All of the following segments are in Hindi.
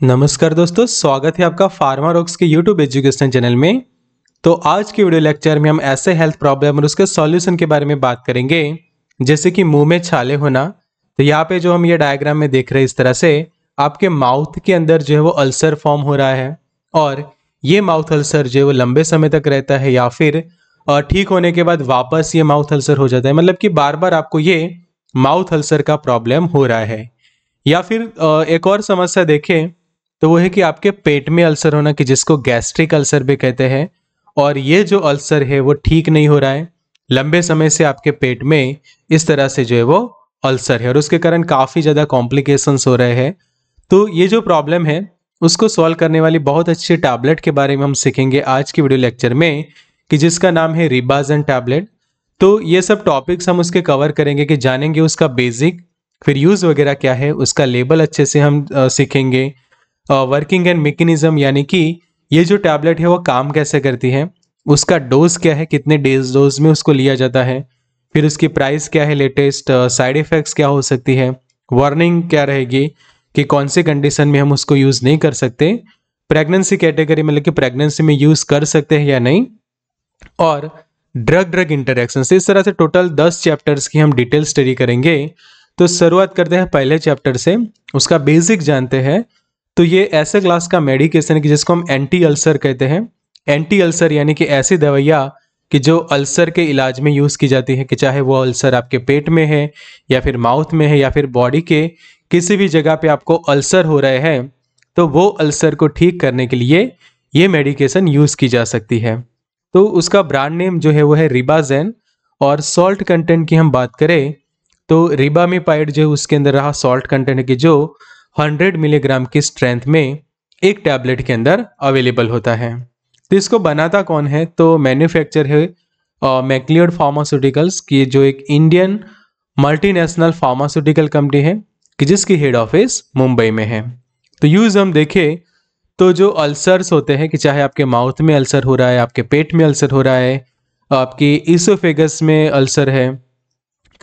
नमस्कार दोस्तों, स्वागत है आपका फार्मा रॉक्स के यूट्यूब एजुकेशन चैनल में। तो आज के वीडियो लेक्चर में हम ऐसे हेल्थ प्रॉब्लम और उसके सॉल्यूशन के बारे में बात करेंगे, जैसे कि मुँह में छाले होना। तो यहाँ पे जो हम ये डायग्राम में देख रहे हैं इस तरह से, आपके माउथ के अंदर जो है वो अल्सर फॉर्म हो रहा है और ये माउथ अल्सर जो है वो लंबे समय तक रहता है या फिर ठीक होने के बाद वापस ये माउथ अल्सर हो जाता है। मतलब कि बार बार आपको ये माउथ अल्सर का प्रॉब्लम हो रहा है। या फिर एक और समस्या देखें तो वो है कि आपके पेट में अल्सर होना कि जिसको गैस्ट्रिक अल्सर भी कहते हैं, और ये जो अल्सर है वो ठीक नहीं हो रहा है। लंबे समय से आपके पेट में इस तरह से जो है वो अल्सर है, और उसके कारण काफ़ी ज़्यादा कॉम्प्लिकेशंस हो रहे हैं। तो ये जो प्रॉब्लम है, उसको सॉल्व करने वाली बहुत अच्छी टैबलेट के बारे में हम सीखेंगे आज की वीडियो लेक्चर में, कि जिसका नाम है रिबाजन टैबलेट। तो ये सब टॉपिक्स हम उसके कवर करेंगे कि जानेंगे उसका बेसिक, फिर यूज़ वगैरह क्या है, उसका लेबल अच्छे से हम सीखेंगे। वर्किंग एंड मैकेनिज्म यानी कि ये जो टैबलेट है, वो काम कैसे करती है? उसका डोज क्या है? कितने डेज़ डोज में उसको लिया जाता है? फिर उसकी प्राइस क्या है? लेटेस्ट साइड इफ़ेक्ट्स क्या हो सकती है? वार्निंग क्या रहेगी कि कौन से कंडीशन में हम उसको यूज़ नहीं कर सकते? प्रेगनेंसी कैटेगरी मतलब कि प्रेगनेंसी में यूज़ कर सकते हैं या नहीं? और ड्रग ड्रग इंटरेक्शन इस तरह से टोटल 10 चैप्टर्स की हम डिटेल स्टडी करेंगे। तो शुरुआत करते हैं पहले चैप्टर से। उसका बेसिक जानते हैं। तो ये ऐसे क्लास का मेडिकेशन है कि जिसको हम एंटी अल्सर कहते हैं। एंटी अल्सर यानी कि ऐसी दवाइयाँ कि जो अल्सर के इलाज में यूज़ की जाती है कि चाहे वो अल्सर आपके पेट में है या फिर माउथ में है या फिर बॉडी के किसी भी जगह पे आपको अल्सर हो रहे हैं तो वो अल्सर को ठीक करने के लिए ये मेडिकेशन यूज़ की जा सकती है। तो उसका ब्रांड नेम जो है वो है रिबाजेन और सॉल्ट कंटेंट की हम बात करें तो रिबामीपाइड जो उसके अंदर रहा सॉल्ट कंटेंट कि जो 100 मिलीग्राम की स्ट्रेंथ में एक टैबलेट के अंदर अवेलेबल होता है। तो इसको बनाता कौन है? तो मैन्युफैक्चर है मैक्लियोड फार्मास्यूटिकल्स की जो एक इंडियन मल्टीनेशनल फार्मास्यूटिकल कंपनी है, कि जिसकी हेड ऑफ़िस मुंबई में है। तो यूज़ हम देखें तो जो अल्सर्स होते हैं, कि चाहे आपके माउथ में अल्सर हो रहा है, आपके पेट में अल्सर हो रहा है, आपकी इसोफेगस में अल्सर है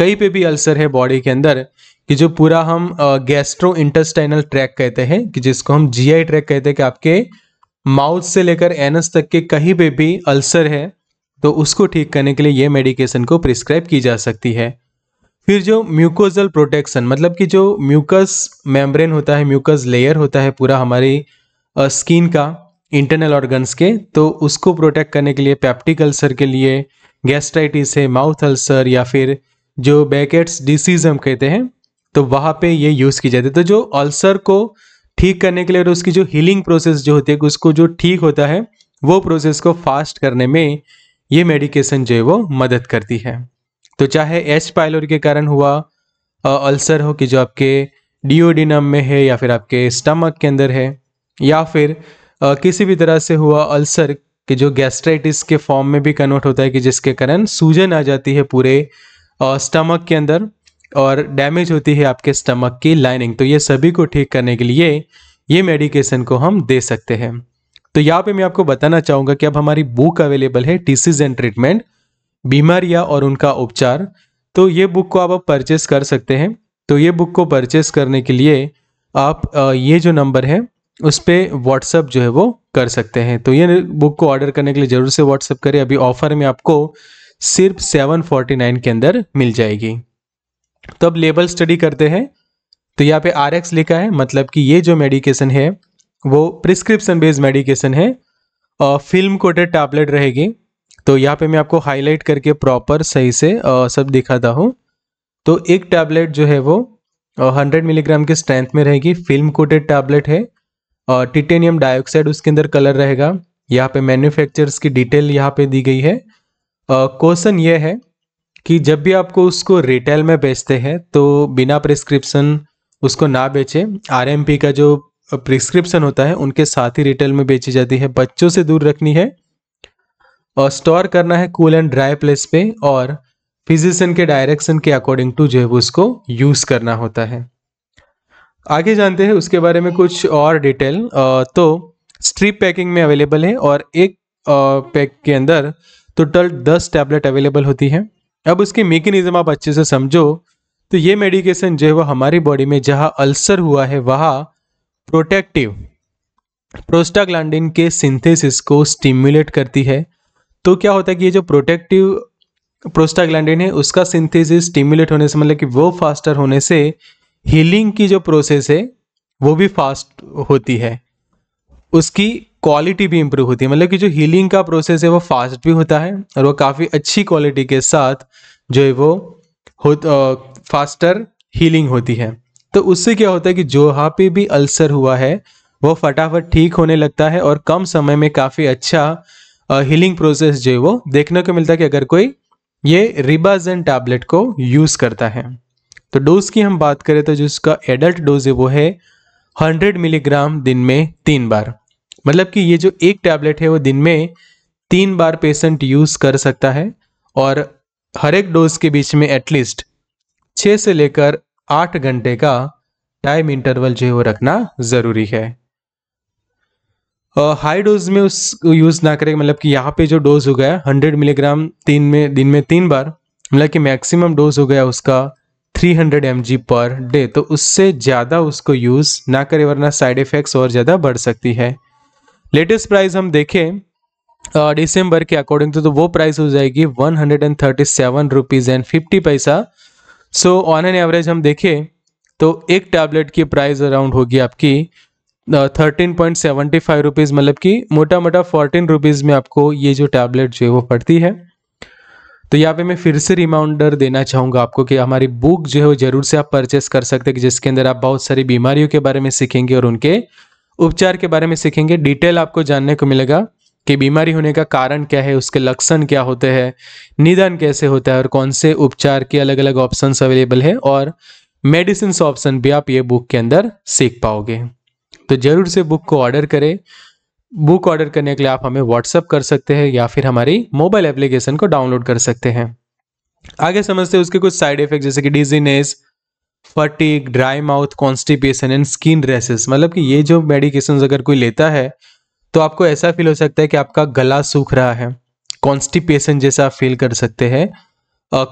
कहीं पे भी अल्सर है बॉडी के अंदर, कि जो पूरा हम गैस्ट्रो इंटेस्टाइनल ट्रैक कहते हैं, कि जिसको हम जीआई ट्रैक कहते हैं कि आपके माउथ से लेकर एनस तक के कहीं पे भी अल्सर है तो उसको ठीक करने के लिए ये मेडिकेशन को प्रिस्क्राइब की जा सकती है। फिर जो म्यूकोजल प्रोटेक्शन मतलब कि जो म्यूकस मेम्ब्रेन होता है म्यूकस लेयर होता है पूरा हमारी स्किन का इंटरनल ऑर्गन्स के तो उसको प्रोटेक्ट करने के लिए पैप्टिक अल्सर के लिए गैस्ट्राइटिस है माउथ अल्सर या फिर जो बैकेट्स डिसीज हम कहते हैं तो वहाँ पे ये यूज़ की जाती है। तो जो अल्सर को ठीक करने के लिए और उसकी जो हीलिंग प्रोसेस जो होती है उसको जो ठीक होता है वो प्रोसेस को फास्ट करने में ये मेडिकेशन जो है वो मदद करती है। तो चाहे एच पाइलोरी के कारण हुआ अल्सर हो कि जो आपके डिओडिनम में है या फिर आपके स्टमक के अंदर है या फिर अ, किसी भी तरह से हुआ अल्सर कि जो गैस्ट्राइटिस के फॉर्म में भी कन्वर्ट होता है कि जिसके कारण सूजन आ जाती है पूरे स्टमक के अंदर और डैमेज होती है आपके स्टमक की लाइनिंग तो ये सभी को ठीक करने के लिए ये मेडिकेशन को हम दे सकते हैं। तो यहाँ पे मैं आपको बताना चाहूँगा कि अब हमारी बुक अवेलेबल है टीसीज एंड ट्रीटमेंट बीमारियाँ और उनका उपचार। तो ये बुक को आप परचेस कर सकते हैं। तो ये बुक को परचेस करने के लिए आप ये जो नंबर है, उस पर व्हाट्सअप जो है वो कर सकते हैं। तो ये बुक को ऑर्डर करने के लिए ज़रूर से व्हाट्सअप करें। अभी ऑफ़र में आपको सिर्फ़ सेवन फोर्टी नाइन के अंदर मिल जाएगी। तो अब लेबल स्टडी करते हैं। तो यहाँ पे आर एक्स लिखा है मतलब कि ये जो मेडिकेशन है वो प्रिस्क्रिप्शन बेस्ड मेडिकेशन है और फ़िल्म कोटेड टैबलेट रहेगी। तो यहाँ पे मैं आपको हाईलाइट करके प्रॉपर सही से अ, सब दिखाता हूँ। तो एक टैबलेट जो है वो हंड्रेड मिलीग्राम के स्ट्रेंथ में रहेगी। फ़िल्म कोटेड टैबलेट है और टिटेनियम डाइऑक्साइड उसके अंदर कलर रहेगा। यहाँ पे मैन्युफैक्चरर्स की डिटेल यहाँ पे दी गई है। क्वेश्चन ये है कि जब भी आपको उसको रिटेल में बेचते हैं तो बिना प्रिस्क्रिप्शन उसको ना बेचें। आरएमपी का जो प्रिस्क्रिप्शन होता है, उनके साथ ही रिटेल में बेची जाती है। बच्चों से दूर रखनी है और स्टोर करना है कूल एंड ड्राई प्लेस पे, और फिजिशियन के डायरेक्शन के अकॉर्डिंग टू जो है वो उसको यूज़ करना होता है। आगे जानते हैं उसके बारे में कुछ और डिटेल तो स्ट्रिप पैकिंग में अवेलेबल है, और एक पैक के अंदर टोटल दस टैबलेट अवेलेबल होती है। अब उसकी मेकेनिज्म आप अच्छे से समझो तो ये मेडिकेशन जो है वो हमारी बॉडी में जहाँ अल्सर हुआ है, वहाँ प्रोटेक्टिव प्रोस्टाग्लैंडिन के सिंथेसिस को स्टिमुलेट करती है। तो क्या होता है कि ये जो प्रोटेक्टिव प्रोस्टाग्लैंडिन है, उसका सिंथेसिस स्टिमुलेट होने से मतलब कि वो फास्टर होने से हीलिंग की जो प्रोसेस है, वो भी फास्ट होती है। उसकी क्वालिटी भी इंप्रूव होती है। मतलब कि जो हीलिंग का प्रोसेस है, वो फास्ट भी होता है और वो काफ़ी अच्छी क्वालिटी के साथ जो है वो हो फास्टर हीलिंग होती है। तो उससे क्या होता है कि जो यहाँ पे भी अल्सर हुआ है, वो फटाफट ठीक होने लगता है और कम समय में काफ़ी अच्छा हीलिंग प्रोसेस जो है वो देखने को मिलता है कि अगर कोई ये रिबाजन टैबलेट को यूज़ करता है। तो डोज की हम बात करें तो जिसका एडल्ट डोज है, वो है 100 मिलीग्राम दिन में तीन बार। मतलब कि ये जो एक टैबलेट है, वो दिन में तीन बार पेशेंट यूज़ कर सकता है और हर एक डोज के बीच में एटलीस्ट छः से लेकर आठ घंटे का टाइम इंटरवल जो है वो रखना ज़रूरी है। हाई डोज में उस यूज़ ना करें मतलब कि यहाँ पे जो डोज हो गया हंड्रेड मिलीग्राम तीन में, दिन में तीन बार मतलब कि मैक्सिमम डोज हो गया उसका 300 हंड्रेड पर डे तो उससे ज़्यादा उसको यूज़ ना करें, वरना साइड इफ़ेक्ट्स और ज़्यादा बढ़ सकती है। लेटेस्ट प्राइस हम देखें दिसंबर के अकॉर्डिंग टू तो वो प्राइस हो जाएगी one hundred and thirty seven rupees and fifty paisa so on an average हम देखें तो एक टैबलेट की प्राइस अराउंड होगी आपकी thirteen point seventy five rupees मतलब कि मोटा मोटा फोर्टीन रुपीज़ में आपको ये जो टैबलेट जो है वो पड़ती है। तो यहाँ पे मैं फिर से रिमाइंडर देना चाहूँगा आपको कि हमारी बुक जो है वो ज़रूर से आप परचेस कर सकते हैं, जिसके अंदर आप बहुत सारी बीमारियों के बारे में सीखेंगे और उनके उपचार के बारे में सीखेंगे। डिटेल आपको जानने को मिलेगा कि बीमारी होने का कारण क्या है, उसके लक्षण क्या होते हैं, निदान कैसे होता है और कौन से उपचार के अलग अलग ऑप्शन अवेलेबल है और मेडिसिन ऑप्शन भी आप ये बुक के अंदर सीख पाओगे। तो ज़रूर से बुक को ऑर्डर करें। बुक ऑर्डर करने के लिए आप हमें व्हाट्सअप कर सकते हैं या फिर हमारी मोबाइल एप्लीकेशन को डाउनलोड कर सकते हैं। आगे समझते हैं उसके कुछ साइड इफ़ेक्ट जैसे कि dizziness fatigue dry mouth, constipation and skin rashes. मतलब कि ये जो मेडिकेशन अगर कोई लेता है तो आपको ऐसा फील हो सकता है कि आपका गला सूख रहा है। कॉन्स्टिपेशन जैसा आप फील कर सकते हैं।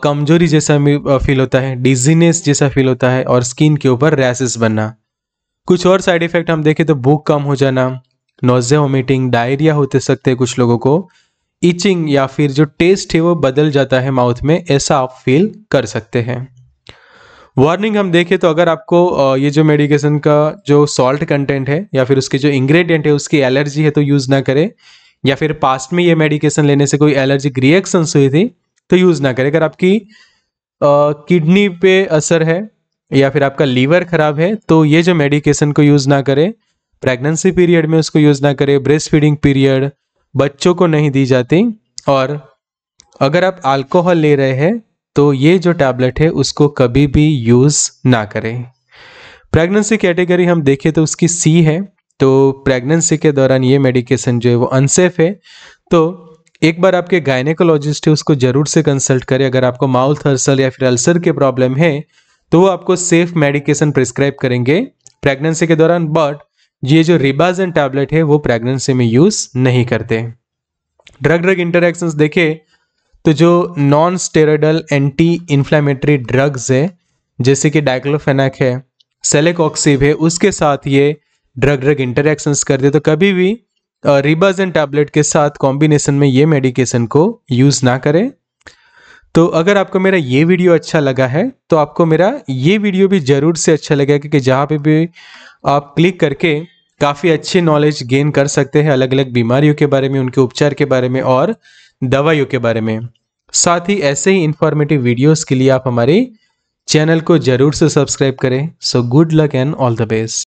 कमज़ोरी जैसा फील होता है। डिजीनेस जैसा फील होता है और स्किन के ऊपर रैसेस बनना। कुछ और साइड इफ़ेक्ट हम देखें तो भूख कम हो जाना नोजे वोमिटिंग डायरिया होते सकते हैं कुछ लोगों को। इचिंग या फिर जो टेस्ट है वो बदल जाता है माउथ में, ऐसा आप फील कर सकते हैं। वार्निंग हम देखें तो अगर आपको ये जो मेडिकेशन का जो सॉल्ट कंटेंट है, या फिर उसके जो इंग्रेडिएंट है, उसकी एलर्जी है तो यूज़ ना करें। या फिर पास्ट में ये मेडिकेशन लेने से कोई एलर्जिक रिएक्शन हुई थी तो यूज़ ना करें। अगर आपकी किडनी पे असर है, या फिर आपका लीवर खराब है तो ये जो मेडिकेशन को यूज़ ना करें। प्रेगनेंसी पीरियड में उसको यूज़ ना करें। ब्रेस्ट फीडिंग पीरियड बच्चों को नहीं दी जाती। और अगर आप अल्कोहल ले रहे हैं तो ये जो टैबलेट है, उसको कभी भी यूज़ ना करें। प्रेगनेंसी कैटेगरी हम देखें तो उसकी सी है। तो प्रेगनेंसी के दौरान ये मेडिकेशन जो है वो अनसेफ है। तो एक बार आपके गायनेकोलॉजिस्ट है, उसको ज़रूर से कंसल्ट करें। अगर आपको माउथ अल्सर या फिर अल्सर के प्रॉब्लम है तो वो आपको सेफ़ मेडिकेशन प्रिस्क्राइब करेंगे प्रेगनेंसी के दौरान। बट ये जो रिबाजन टैबलेट है, वो प्रेगनेंसी में यूज़ नहीं करते। ड्रग ड्रग इंटरेक्शंस देखे तो जो non steroidal anti inflammatory drugs है, जैसे कि डाइक्लोफेनाक है सेलेकॉक्सिव है, उसके साथ ये ड्रग ड्रग इंटरेक्शंस करते तो कभी भी रिबाजन टैबलेट के साथ कॉम्बिनेशन में ये मेडिकेशन को यूज़ ना करें। तो अगर आपको मेरा ये वीडियो अच्छा लगा है तो आपको मेरा ये वीडियो भी ज़रूर से अच्छा लगेगा, क्योंकि जहाँ पे भी आप क्लिक करके काफ़ी अच्छी नॉलेज गेन कर सकते हैं अलग अलग बीमारियों के बारे में, उनके उपचार के बारे में, और दवाइयों के बारे में। साथ ही ऐसे ही इंफॉर्मेटिव वीडियोस के लिए आप हमारे चैनल को ज़रूर से सब्सक्राइब करें। So good luck and all the best